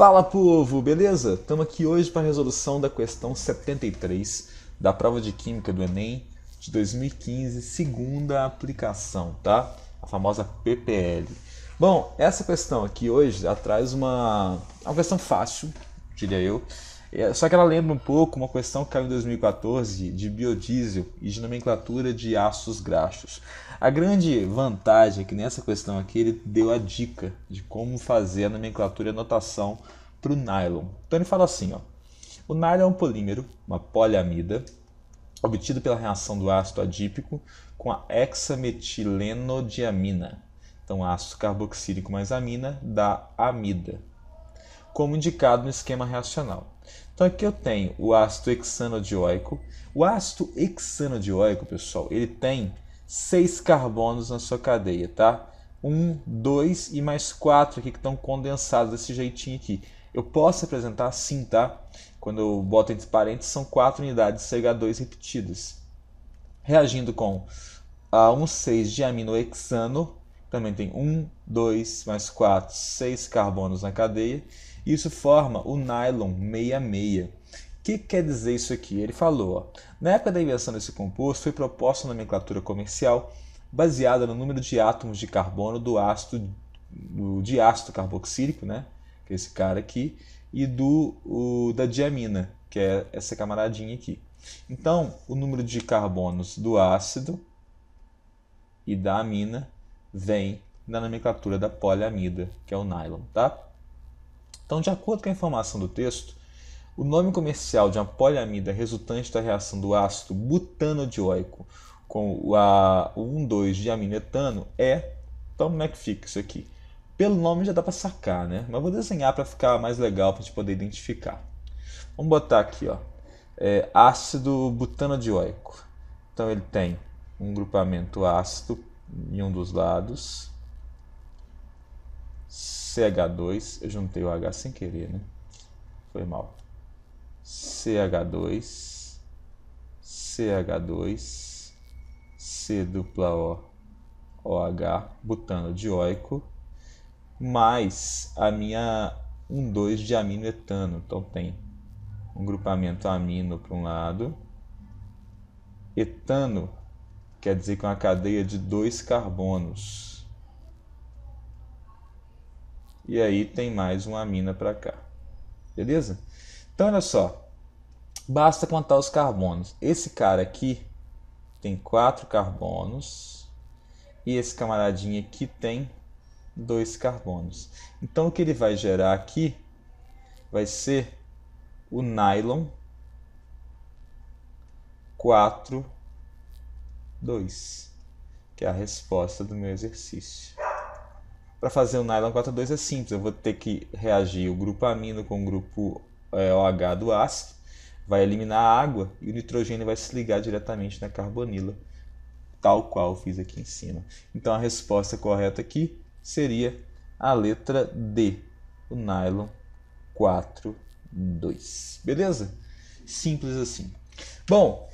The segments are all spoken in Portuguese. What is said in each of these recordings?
Fala povo, beleza? Estamos aqui hoje para a resolução da questão 73 da prova de Química do Enem de 2015, segunda aplicação, tá? A famosa PPL. Bom, essa questão aqui hoje traz uma, uma questão fácil, diria eu, só que ela lembra um pouco uma questão que caiu em 2014 de biodiesel e de nomenclatura de ácidos graxos. A grande vantagem é que nessa questão aqui ele deu a dica de como fazer a nomenclatura e anotação para o nylon. Então ele fala assim, ó, o nylon é um polímero, uma poliamida, obtido pela reação do ácido adípico com a hexametilenodiamina. Então ácido carboxílico mais amina dá amida, como indicado no esquema reacional. Então aqui eu tenho o ácido hexanodioico. O ácido hexanodioico, pessoal, ele tem seis carbonos na sua cadeia, tá? Um, dois e mais quatro aqui que estão condensados desse jeitinho aqui. Eu posso apresentar assim, tá? Quando eu boto entre parênteses, são quatro unidades CH2 repetidas. Reagindo com a 1,6 de aminohexano, também tem 1, 2 mais 4, 6 carbonos na cadeia isso forma o nylon 66. O que quer dizer isso aqui? Ele falou, ó, na época da invenção desse composto foi proposta uma nomenclatura comercial baseada no número de átomos de carbono do ácido do diácido carboxílico, né, que é esse cara aqui, e do o, da diamina, que é essa camaradinha aqui. Então, o número de carbonos do ácido e da amina vem da nomenclatura da poliamida, que é o nylon, tá? Então, de acordo com a informação do texto, o nome comercial de uma poliamida resultante da reação do ácido butanodioico com o 1,2 de aminetano é. Então, como é que fica isso aqui? Pelo nome já dá para sacar, né? Mas vou desenhar para ficar mais legal para a gente poder identificar. Vamos botar aqui, ó, é, ácido butanodioico. Então, ele tem um grupamento ácido em um dos lados CH2, eu juntei o H sem querer, né? Foi mal. CH2, CH2, C dupla O, OH, butano dioico, mais a minha 1,2 de amino etano. Então tem um grupamento amino para um lado, etano quer dizer que é uma cadeia de dois carbonos e aí tem mais uma amina para cá. Beleza? Então, olha só. Basta contar os carbonos. Esse cara aqui tem quatro carbonos e esse camaradinho aqui tem dois carbonos. Então, o que ele vai gerar aqui vai ser o nylon 4, 2, que é a resposta do meu exercício. Para fazer o nylon 42 é simples, eu vou ter que reagir o grupo amino com o grupo é, OH do ácido, vai eliminar a água e o nitrogênio vai se ligar diretamente na carbonila, tal qual fiz aqui em cima. Então a resposta correta aqui seria a letra D, o nylon 42. Beleza? Simples assim. Bom,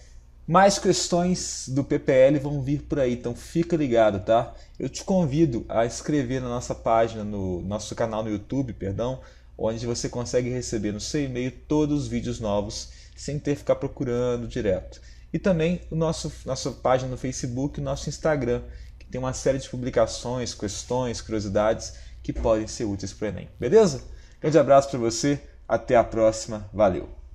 mais questões do PPL vão vir por aí, então fica ligado, tá? Eu te convido a inscrever na nossa página, no nosso canal no YouTube, perdão, onde você consegue receber no seu e-mail todos os vídeos novos sem ter que ficar procurando direto. E também o nosso nossa página no Facebook, o nosso Instagram, que tem uma série de publicações, questões, curiosidades que podem ser úteis para o Enem. Beleza? Grande abraço para você, até a próxima, valeu!